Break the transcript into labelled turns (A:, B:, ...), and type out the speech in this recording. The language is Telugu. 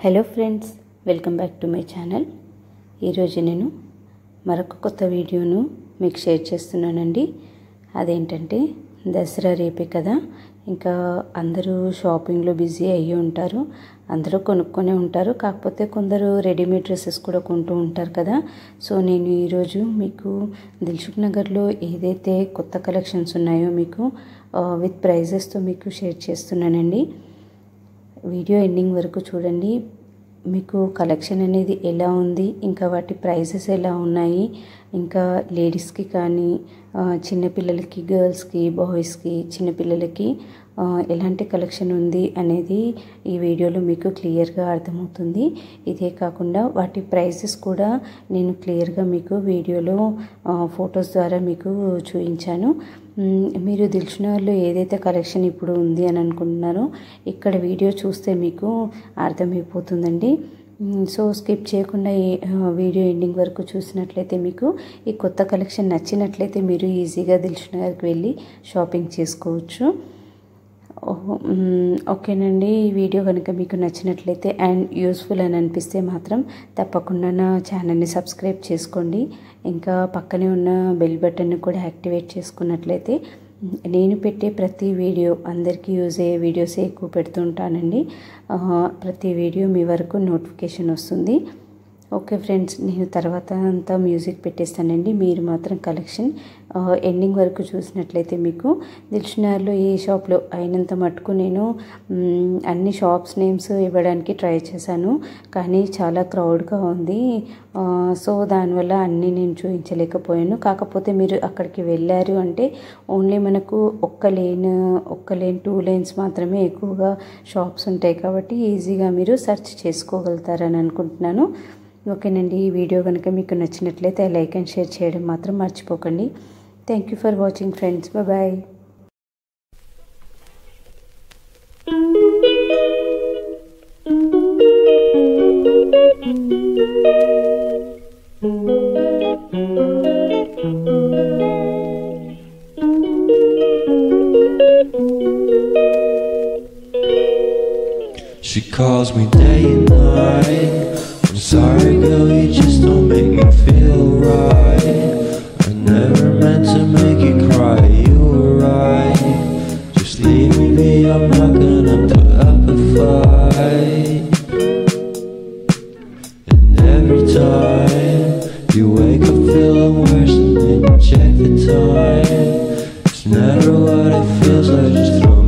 A: Hello friends welcome back to my channel. ఈరోజు నేను మరొక కొత్త వీడియోను మీకు షేర్ చేస్తున్నానండి. అదేంటంటే దసరా రేపే కదా. ఇంకా అందరూ షాపింగ్లో బిజీ అయ్యి ఉంటారు. అందరూ కొనుక్కొనే ఉంటారు. కాకపోతే కొందరు రెడీమేడ్ డ్రెస్సెస్ కూడా కొంటూ ఉంటారు కదా. సో నేను ఈరోజు మీకు దిల్సుఖ్ నగర్లో ఏదైతే కొత్త కలెక్షన్స్ ఉన్నాయో మీకు విత్ ప్రైజెస్తో మీకు షేర్ చేస్తున్నానండి. వీడియో ఎండింగ్ వరకు చూడండి. మీకు కలెక్షన్ అనేది ఎలా ఉంది? ఇంకా వాటి ప్రైజెస్ ఎలా ఉన్నాయి? ఇంకా లేడీస్కి కానీ చిన్నపిల్లలకి గర్ల్స్కి బాయ్స్కి చిన్నపిల్లలకి ఎలాంటి కలెక్షన్ ఉంది అనేది ఈ వీడియోలో మీకు క్లియర్గా అర్థమవుతుంది. ఇదే కాకుండా వాటి ప్రైసెస్ కూడా నేను క్లియర్గా మీకు వీడియోలో ఫొటోస్ ద్వారా మీకు చూపించాను. మీరు దిల్చునగర్లో ఏదైతే కలెక్షన్ ఇప్పుడు ఉంది అని అనుకుంటున్నారో ఇక్కడ వీడియో చూస్తే మీకు అర్థమైపోతుందండి. సో స్కిప్ చేయకుండా ఈ వీడియో ఎండింగ్ వరకు చూసినట్లయితే మీకు ఈ కొత్త కలెక్షన్ నచ్చినట్లయితే మీరు ఈజీగా దిల్చునగర్కి వెళ్ళి షాపింగ్ చేసుకోవచ్చు. ఓకేనండి. ఈ వీడియో కనుక మీకు నచ్చినట్లయితే అండ్ యూస్ఫుల్ అని అనిపిస్తే మాత్రం తప్పకుండా నా ఛానల్ని సబ్స్క్రైబ్ చేసుకోండి. ఇంకా పక్కనే ఉన్న బెల్ బటన్ని కూడా యాక్టివేట్ చేసుకున్నట్లయితే నేను పెట్టే ప్రతి వీడియో అందరికీ యూజ్ అయ్యే వీడియోసే ఎక్కువ పెడుతుంటానండి ప్రతి వీడియో మీ వరకు నోటిఫికేషన్ వస్తుంది. ఓకే ఫ్రెండ్స్ నేను తర్వాత అంతా మ్యూజిక్ పెట్టేస్తానండి. మీరు మాత్రం కలెక్షన్ ఎండింగ్ వరకు చూసినట్లయితే మీకు దిల్షునార్లో ఏ షాప్లో అయినంత మటుకు నేను అన్ని షాప్స్ నేమ్స్ ఇవ్వడానికి ట్రై చేశాను. కానీ చాలా క్రౌడ్గా ఉంది. సో దానివల్ల అన్నీ నేను చూపించలేకపోయాను. కాకపోతే మీరు అక్కడికి వెళ్ళారు అంటే ఓన్లీ మనకు ఒక్క లేన్ ఒక్క లేన్ టూ లేన్స్ మాత్రమే ఎక్కువగా షాప్స్ ఉంటాయి కాబట్టి ఈజీగా మీరు సెర్చ్ చేసుకోగలుగుతారని అనుకుంటున్నాను. ఓకేనండి ఈ వీడియో కనుక మీకు నచ్చినట్లయితే లైక్ అండ్ షేర్ చేయడం మాత్రం మర్చిపోకండి. Thank you for watching friends bye
B: She calls me day and night. I'm sorry, girl, you just don't make me feel right. I never meant to make you cry, you were right. Just leave me be, I'm not gonna put up a fight. And every time you wake up feeling worse, and then you check the time. It's never what it feels like, just throw